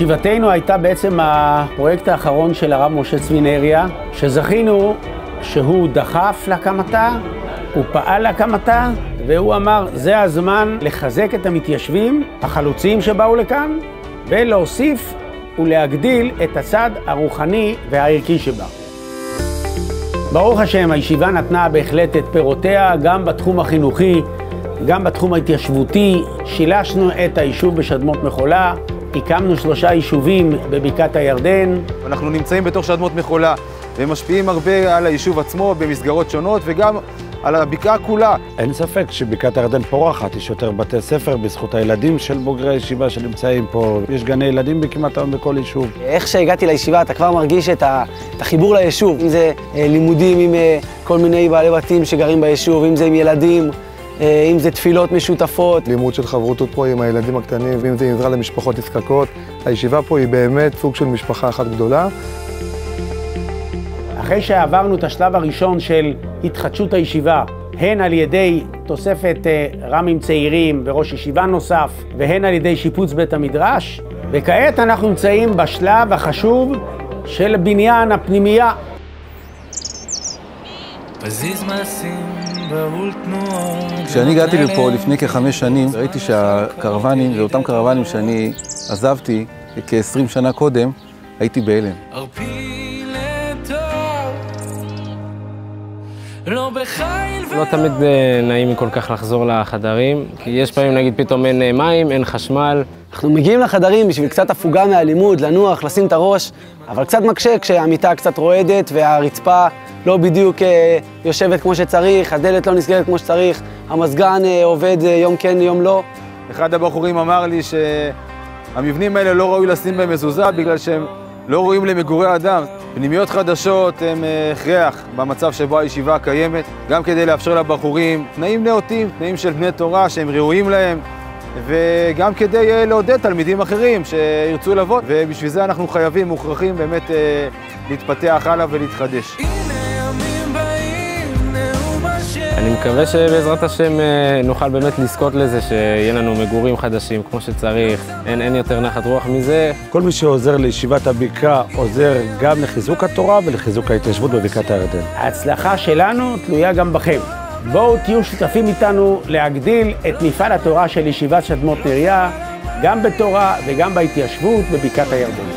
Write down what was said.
ישיבתנו הייתה בעצם הפרויקט האחרון של הרב משה צבי נריה, שזכינו שהוא דחף להקמתה, הוא פעל להקמתה, והוא אמר, זה הזמן לחזק את המתיישבים החלוצים שבאו לכאן, ולהוסיף ולהגדיל את הצד הרוחני והערכי שבה. ברוך השם, הישיבה נתנה בהחלט את פירותיה גם בתחום החינוכי, גם בתחום ההתיישבותי. שילשנו את היישוב בשדמות מחולה, הקמנו שלושה יישובים בבקעת הירדן. אנחנו נמצאים בתוך שדמות מחולה ומשפיעים הרבה על היישוב עצמו במסגרות שונות וגם על הבקעה כולה. אין ספק שבקעת הירדן פורחת, יש יותר בתי ספר בזכות הילדים של בוגרי הישיבה שנמצאים פה. יש גני ילדים כמעט היום בכל יישוב. איך שהגעתי לישיבה אתה כבר מרגיש את החיבור ליישוב, אם זה אה, לימודים עם אה, כל מיני בעלי בתים שגרים ביישוב, אם זה עם ילדים. אה, אם זה תפילות משותפות. לימוד של חברותות פה עם הילדים הקטנים, ואם זה עזרה למשפחות נזקקות. הישיבה פה היא באמת סוג של משפחה אחת גדולה. אחרי שעברנו את השלב הראשון של התחדשות הישיבה, הן על ידי תוספת אה, ר"מים צעירים וראש ישיבה נוסף, והן על ידי שיפוץ בית המדרש, וכעת אנחנו נמצאים בשלב החשוב של בניין הפנימייה. כשאני הגעתי לפה לפני כחמש שנים, ראיתי שהקרוונים, זה אותם קרוונים שאני עזבתי כ-20 שנה קודם, הייתי בהלם. לא תמיד אה, נעים כל כך לחזור לחדרים, כי יש פעמים, נגיד, פתאום אין אה, מים, אין חשמל. אנחנו מגיעים לחדרים בשביל קצת הפוגה מהלימוד, לנוח, לשים את הראש, אבל קצת מקשה כשהמיטה קצת רועדת והרצפה לא בדיוק אה, יושבת כמו שצריך, הדלת לא נסגרת כמו שצריך, המזגן אה, עובד אה, יום כן, יום לא. אחד הבחורים אמר לי שהמבנים האלה לא ראוי לשים בהם מזוזה בגלל שהם לא ראויים למגורי אדם. פנימיות חדשות הם אה, הכרח במצב שבו הישיבה קיימת, גם כדי לאפשר לבחורים תנאים נאותים, תנאים של בני תורה שהם ראויים להם, וגם כדי לעודד תלמידים אחרים שירצו לבוא, ובשביל זה אנחנו חייבים, מוכרחים באמת להתפתח הלאה ולהתחדש. אני מקווה שבעזרת השם אה, נוכל באמת לזכות לזה, שיהיה לנו מגורים חדשים כמו שצריך, אין, אין יותר נחת רוח מזה. כל מי שעוזר לישיבת הבקעה עוזר גם לחיזוק התורה ולחיזוק ההתיישבות בבקעת הירדן. ההצלחה שלנו תלויה גם בכם. בואו תהיו שותפים איתנו להגדיל את מפעל התורה של ישיבת שדמות נריה, גם בתורה וגם בהתיישבות בבקעת הירדן.